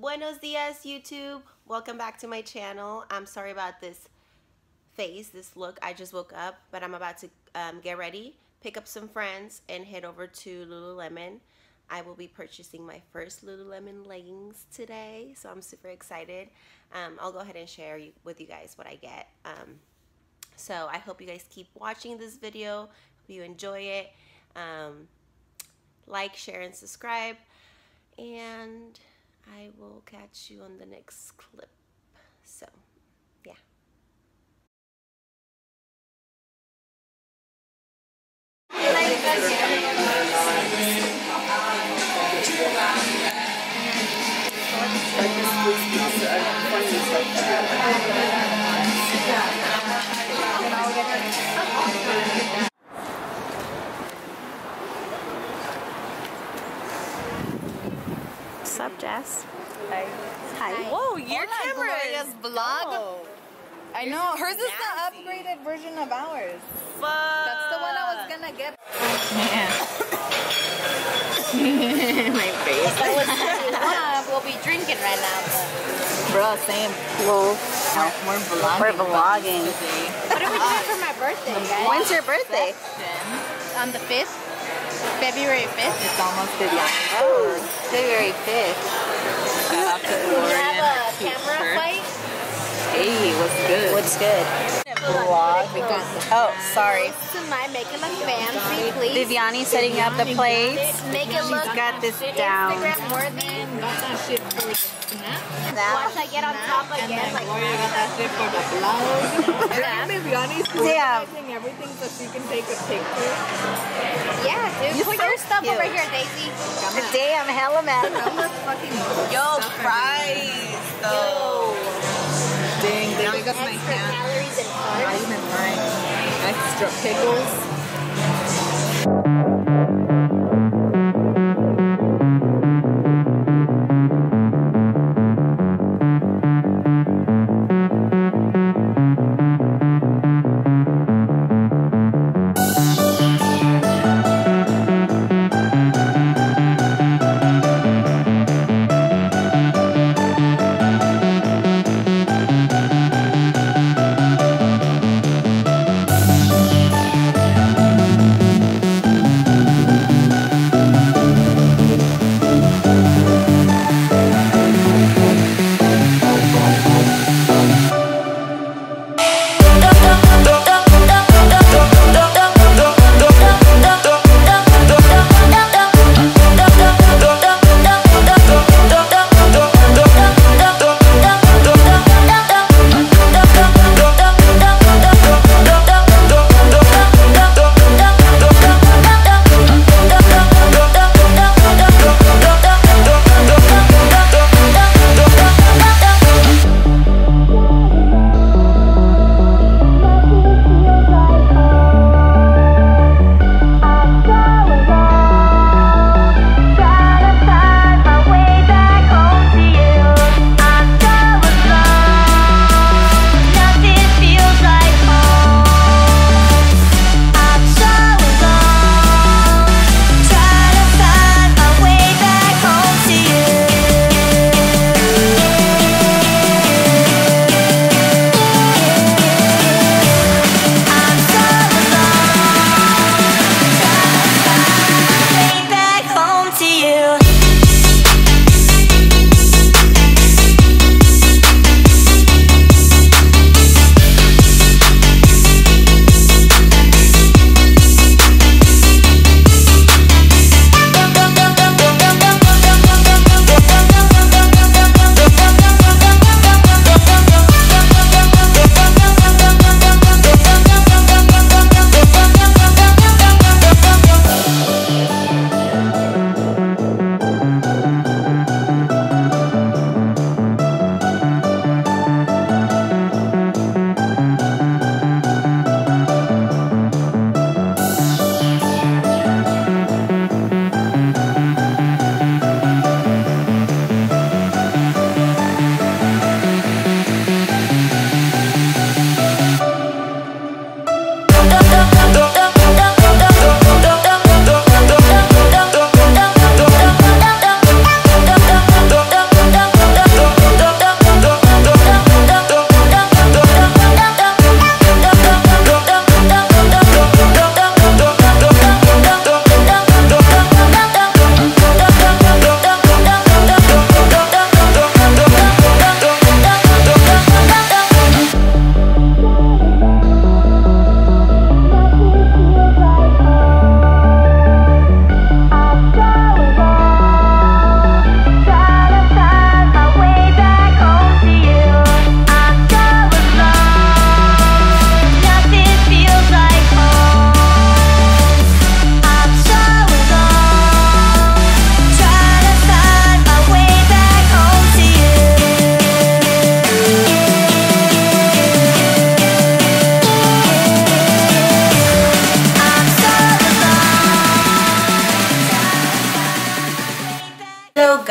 Buenos dias, YouTube. Welcome back to my channel. I'm sorry about this face, this look. I just woke up, but I'm about to um, get ready, pick up some friends, and head over to Lululemon. I will be purchasing my first Lululemon leggings today, so I'm super excited. Um, I'll go ahead and share with you guys what I get. Um, so I hope you guys keep watching this video. Hope you enjoy it. Um, like, share, and subscribe. And I will catch you on the next clip. So, yeah. I know. Hers is the upgraded version of ours. Fuck. That's the one I was gonna get. My face. That was one we'll be drinking right now. Bro, same. Well, We're, we're vlogging. we're vlogging. What are we doing for my birthday, guys? When's your birthday? On the 5th? February 5th? It's almost good. Oh, February 5th. Shout out to We Gloria. have and her a camera shirt. fight. Hey, what's good? What's good? vlog? We got Oh, sorry. To my make it look fancy, please. Viviani setting up the plates. Make it look got this down. Instagram worthy. got that shit for the snap. Watch I get on top again. Like, Gloria got that shit for the vlog. Yeah. Viviani's Damn. organizing everything so she can take a picture. yeah, dude. Put your stuff cute. over here, Daisy. Damn, hella mad. Yo, fries. Got my hand. calories and carbs. even. Extra pickles.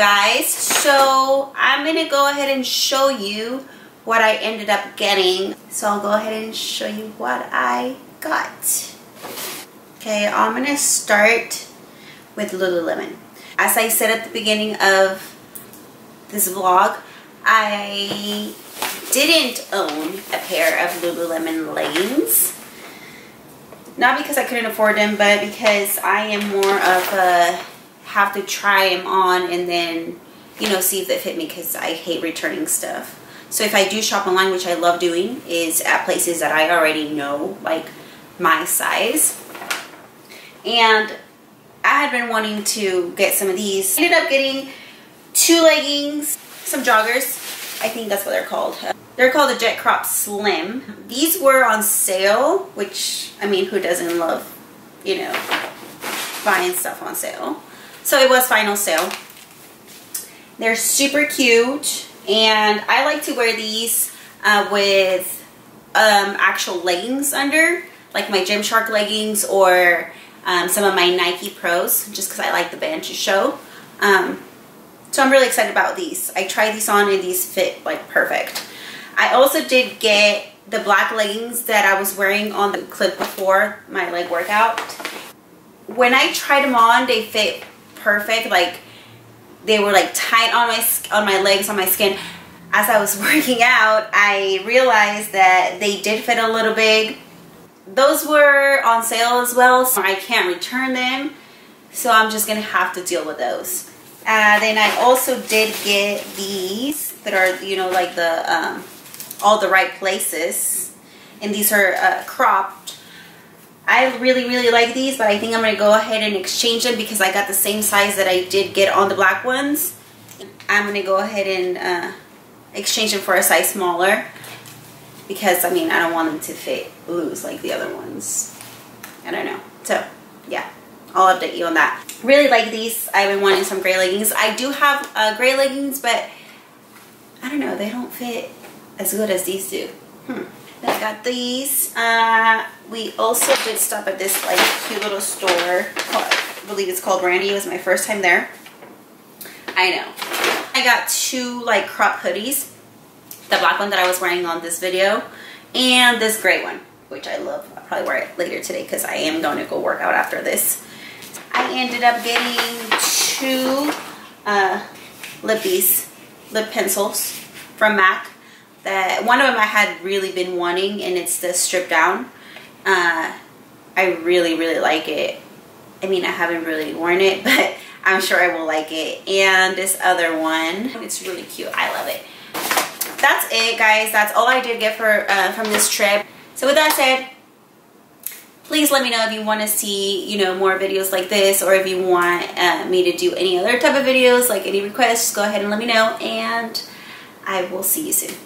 Guys. So I'm gonna go ahead and show you what I ended up getting. So I'll go ahead and show you what I got. Okay I'm gonna start with Lululemon. As I said at the beginning of this vlog I didn't own a pair of Lululemon leggings not because I couldn't afford them but because I am more of a have to try them on and then you know see if they fit me because I hate returning stuff. So if I do shop online which I love doing is at places that I already know like my size. And I had been wanting to get some of these. I ended up getting two leggings some joggers. I think that's what they're called. They're called the Jet Crop Slim. These were on sale which I mean who doesn't love you know buying stuff on sale so it was final sale. They're super cute and I like to wear these uh, with um, actual leggings under like my Gymshark leggings or um, some of my Nike Pros just because I like the band to show. Um, so I'm really excited about these. I tried these on and these fit like perfect. I also did get the black leggings that I was wearing on the clip before my leg workout. When I tried them on, they fit perfect. Like they were like tight on my on my legs, on my skin. As I was working out, I realized that they did fit a little big. Those were on sale as well, so I can't return them. So I'm just gonna have to deal with those. Uh, then I also did get these that are, you know, like the um, all the right places, and these are uh, cropped I really, really like these, but I think I'm going to go ahead and exchange them because I got the same size that I did get on the black ones. I'm going to go ahead and uh, exchange them for a size smaller because, I mean, I don't want them to fit loose like the other ones. I don't know. So, yeah, I'll update you on that. Really like these. I've been wanting some gray leggings. I do have uh, gray leggings, but I don't know. They don't fit as good as these do. Hmm. I got these. Uh, we also did stop at this like cute little store. I believe it's called Randy. It was my first time there. I know. I got two like crop hoodies. The black one that I was wearing on this video. And this gray one, which I love. I'll probably wear it later today because I am going to go work out after this. I ended up getting two uh, lippies, lip pencils from MAC that one of them I had really been wanting and it's the Stripdown. Uh, I really, really like it. I mean, I haven't really worn it, but I'm sure I will like it. And this other one, it's really cute. I love it. That's it, guys. That's all I did get for uh, from this trip. So with that said, please let me know if you want to see, you know, more videos like this or if you want uh, me to do any other type of videos, like any requests, go ahead and let me know. And I will see you soon.